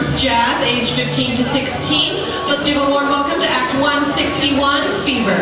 Groups Jazz, age 15 to 16. Let's give a warm welcome to Act 161, Fever.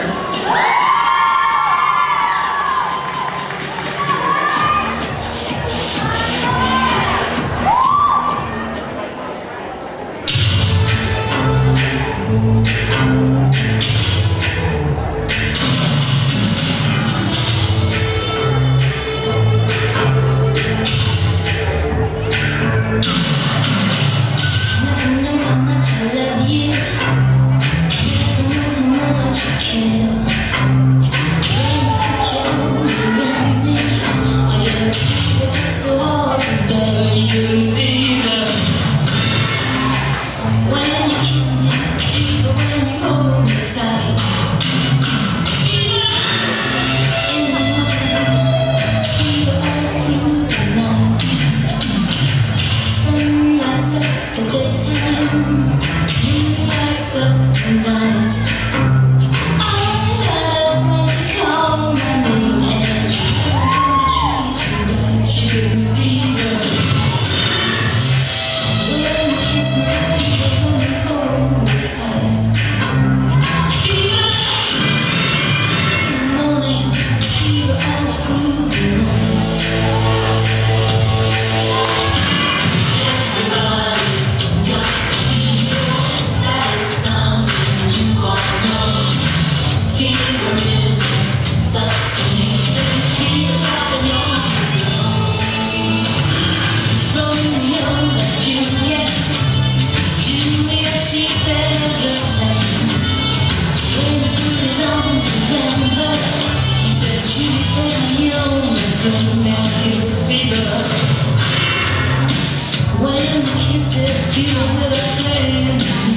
fever When the kisses feel with a flame.